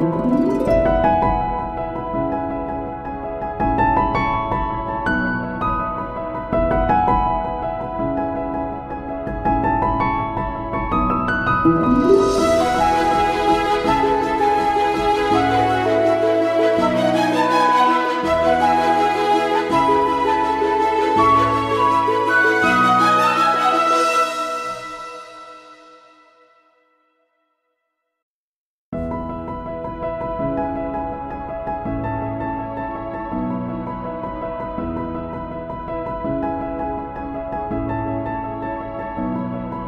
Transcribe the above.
Música